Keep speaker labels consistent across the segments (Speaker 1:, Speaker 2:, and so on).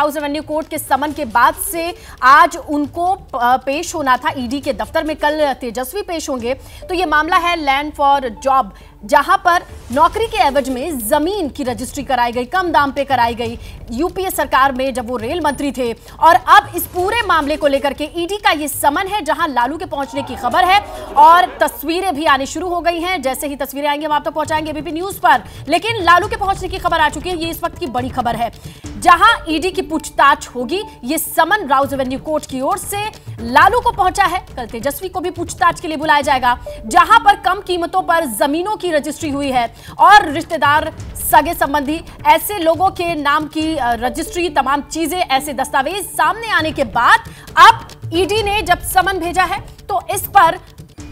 Speaker 1: Rouse Avenue court के समन के बाद से आज उनको पेश होना था। ईडी के दफ्तर में कल तेजस्वी पेश होंगे। तो ये मामला है लैंड फॉर जॉब। जहाँ पर नौकरी के एवज में ज़मीन की रजिस्ट्री कराई गई, कम दाम पे कराई गई। यूपीए सरकार में जब वो रेल मंत्री थे, और अब इस पूरे मामले को लेकर के ईडी का ये समन है, जहाँ लालू के पहुँचने की खबर है, और तस्वीरें भी आनी शुरू हो गई हैं। जैसे ही तस्वीरें आएँगे, हम आप तक तो पहुंचाएँगे बीपी न्यूज़ पर। लेकिन लालू के पहुँचने की खबर आ चुकी है, ये इस वक्त की बड़ी खबर है, जहाँ ईडी की पूछताछ होगी। ये समन राउज एवेन्यू कोर्ट की ओर से लालू को पहुँचा है। कल तेजस्वी को भी पूछताछ के लिए बुलाया जाएगा, जहाँ पर कम कीमतों पर जमीनों की रजिस्ट्री हुई है और रिश्तेदार, सगे संबंधी, ऐसे लोगों के नाम की रजिस्ट्री, तमाम चीज़ें, ऐसे दस्तावेज़ सामने आने के बाद अब ईडी ने जब समन भेजा है तो इस पर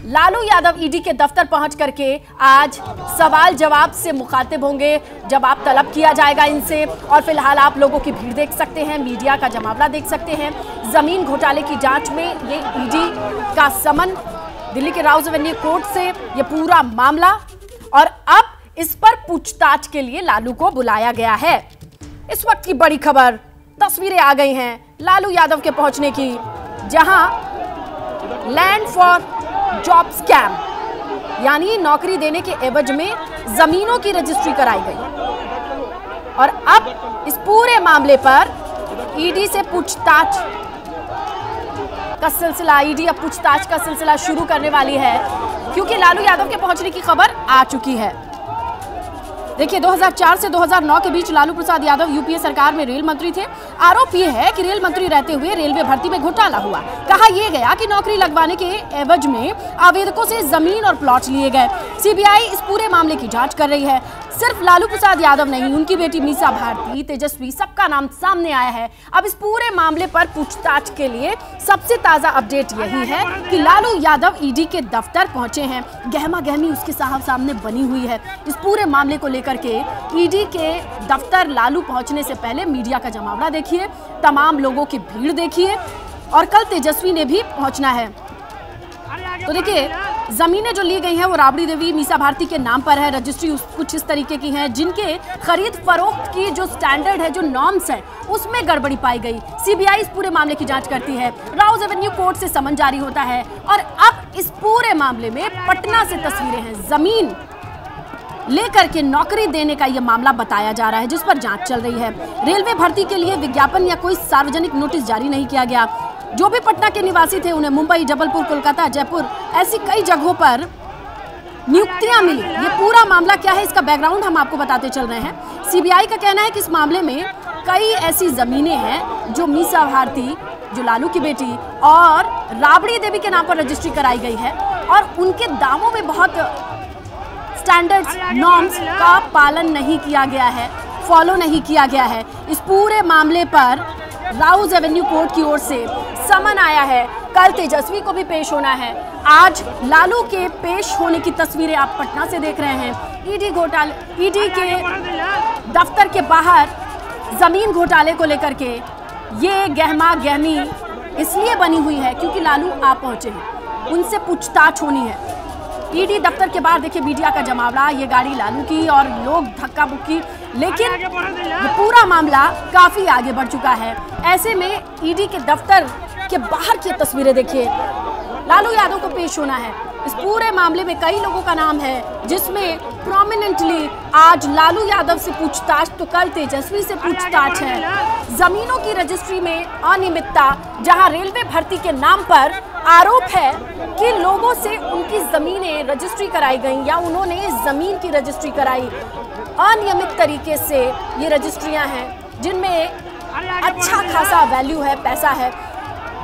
Speaker 1: लालू यादव ईडी के दफ्तर पहुँच करके आज सवाल जवाब से मुखातिब होंगे। जवाब तलब किया जाएगा इनसे और फ़िलहाल आप लोगों की भीड़ देख सकते हैं, मीडिया का जमावड़ा देख सकते हैं। ज़मीन घोटाले की जाँच में ये ईडी का समन, दिल्ली के राउज एवेन्यू कोर्ट से ये पूरा मामला और अब इस पर पूछताछ के लिए लालू को बुलाया गया है। इस वक्त की बड़ी खबर, तस्वीरें आ गई हैं लालू यादव के पहुँचने की, जहाँ लैंड फॉर जॉब स्कैम, यानी नौकरी देने के एवज में जमीनों की रजिस्ट्री कराई गई। और अब इस पूरे मामले पर ईडी से पूछताछ का सिलसिला ईडी अब पूछताछ का सिलसिला शुरू करने वाली है, क्योंकि लालू यादव के पहुँचने की खबर आ चुकी है। देखिए 2004 से 2009 के बीच लालू प्रसाद यादव यूपीए सरकार में रेल मंत्री थे। आरोप ये है कि रेल मंत्री रहते हुए रेलवे भर्ती में घोटाला हुआ। कहा यह गया कि नौकरी लगवाने के एवज में आवेदकों से ज़मीन और प्लॉट लिए गए। सीबीआई इस पूरे मामले की जाँच कर रही है। सिर्फ़ लालू प्रसाद यादव नहीं, उनकी बेटी मीसा भारती, तेजस्वी, सबका नाम सामने आया है। अब इस पूरे मामले पर पूछताछ के लिए सबसे ताज़ा अपडेट यही है कि लालू यादव ईडी के दफ्तर पहुँचे हैं। गहमा गहमी उसके साहब सामने बनी हुई है। इस पूरे मामले को लेकर के ईडी के दफ्तर लालू पहुँचने से पहले मीडिया का जमावड़ा देखिए, तमाम लोगों की भीड़ देखिए, और कल तेजस्वी ने भी पहुँचना है। तो देखिए जमीनें जो ली गई हैं वो राबड़ी देवी, मीसा भारती के नाम पर है। रजिस्ट्री कुछ इस तरीके की है, जिनके खरीद फरोख्त की जो स्टैंडर्ड है, जो नॉर्म्स है, उसमें गड़बड़ी पाई गई। सीबीआई इस पूरे मामले की जाँच करती है। राउज एवेन्यू कोर्ट से समन जारी होता है और अब इस पूरे मामले में पटना से तस्वीरें हैं। ज़मीन लेकर के नौकरी देने का यह मामला बताया जा रहा है, जिस पर जाँच चल रही है। रेलवे भर्ती के लिए विज्ञापन या कोई सार्वजनिक नोटिस जारी नहीं किया गया। जो भी पटना के निवासी थे, उन्हें मुंबई, जबलपुर, कोलकाता, जयपुर ऐसी कई जगहों पर नियुक्तियाँ मिली। ये पूरा मामला क्या है, इसका बैकग्राउंड हम आपको बताते चल रहे हैं। सीबीआई का कहना है कि इस मामले में कई ऐसी जमीनें हैं जो मीसा भारती जो लालू की बेटी और राबड़ी देवी के नाम पर रजिस्ट्री कराई गई है और उनके दामों में बहुत स्टैंडर्ड्स नॉर्म्स का पालन नहीं किया गया है फॉलो नहीं किया गया है। इस पूरे मामले पर राउज एवेन्यू कोर्ट की ओर से समन आया है। कल तेजस्वी को भी पेश होना है। आज लालू के पेश होने की तस्वीरें आप पटना से देख रहे हैं। ईडी घोटाले ईडी के दफ्तर के बाहर, ज़मीन घोटाले को लेकर के ये गहमा गहमी इसलिए बनी हुई है क्योंकि लालू आ पहुँचे हैं। उनसे पूछताछ होनी है। ईडी दफ्तर के बाहर देखिए, मीडिया का जमावड़ा, ये गाड़ी लालू की और लोग धक्का मुक्की लेकिन पूरा मामला काफ़ी आगे बढ़ चुका है। ऐसे में ईडी के दफ्तर के बाहर की तस्वीरें देखिए। लालू यादव को पेश होना है। इस पूरे मामले में कई लोगों का नाम है, जिसमें प्रोमिनेंटली आज लालू यादव से पूछताछ तो कल तेजस्वी से पूछताछ है। जमीनों की रजिस्ट्री में अनियमितता, जहाँ रेलवे भर्ती के नाम पर आरोप है कि लोगों से उनकी जमीनें रजिस्ट्री कराई गई या उन्होंने ज़मीन की रजिस्ट्री कराई। अनियमित तरीके से ये रजिस्ट्रियाँ हैं, जिनमें अच्छा खासा वैल्यू है, पैसा है।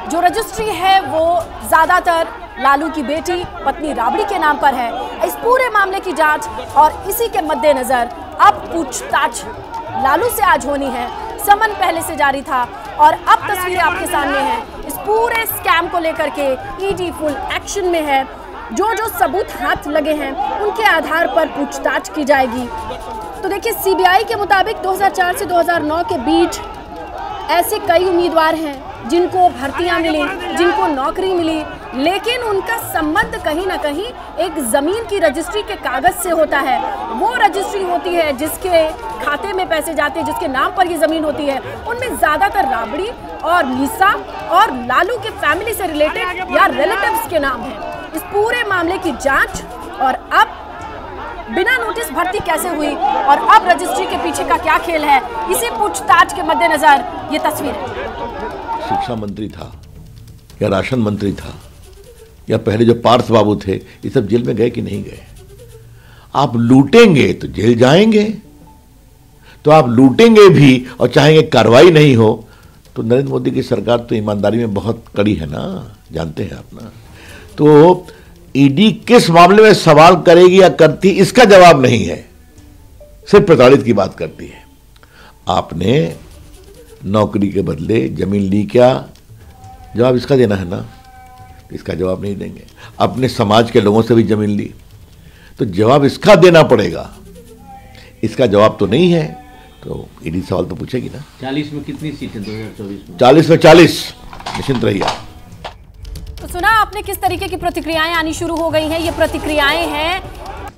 Speaker 1: जो रजिस्ट्री है वो ज़्यादातर लालू की बेटी, पत्नी राबड़ी के नाम पर है। इस पूरे मामले की जाँच और इसी के मद्देनजर अब पूछताछ लालू से आज होनी है। समन पहले से जारी था और अब तस्वीरें आपके सामने हैं। इस पूरे स्कैम को लेकर के ईडी फुल एक्शन में है। जो जो सबूत हाथ लगे हैं, उनके आधार पर पूछताछ की जाएगी। तो देखिए सीबीआई के मुताबिक 2004 से 2009 के बीच ऐसे कई उम्मीदवार हैं। जिनको भर्तियाँ मिली, जिनको नौकरी मिली, लेकिन उनका संबंध कहीं ना कहीं एक ज़मीन की रजिस्ट्री के कागज़ से होता है। वो रजिस्ट्री होती है जिसके खाते में पैसे जाते हैं, जिसके नाम पर ये ज़मीन होती है। उनमें ज़्यादातर राबड़ी और मीसा और लालू के फैमिली से रिलेटेड या रिलेटिव्स के नाम है। इस पूरे मामले की जाँच और अब बिना नोटिस भर्ती कैसे हुई और अब रजिस्ट्री के पीछे का क्या खेल है, इसी पूछताछ के मद्देनजर ये तस्वीर है।
Speaker 2: शिक्षा मंत्री था, या राशन मंत्री था, या पहले जो पार्थ बाबू थे, ये सब जेल में गए कि नहीं गए? आप लूटेंगे तो जेल जाएँगे। तो आप लूटेंगे भी और चाहेंगे कार्रवाई नहीं हो तो नरेंद्र मोदी की सरकार तो ईमानदारी में बहुत कड़ी है ना, जानते हैं आप ना। तो ईडी किस मामले में सवाल करेगी या करती, इसका जवाब नहीं है, सिर्फ़ प्रताड़ित की बात करती है। आपने नौकरी के बदले ज़मीन ली क्या? जवाब इसका देना है ना? इसका जवाब नहीं देंगे। अपने समाज के लोगों से भी ज़मीन ली। तो जवाब इसका देना पड़ेगा। इसका जवाब तो नहीं है। तो ईडी सवाल तो पूछेगी ना।
Speaker 3: चालीस में कितनी सीटें 2024 में?
Speaker 2: चालीस में चालीस। निश्चिंत रहिए आप।
Speaker 1: तो सुना आपने किस तरीके की प्रतिक्रियाएँ आनी शुरू हो गई हैं? ये प्रतिक्रियाएँ हैं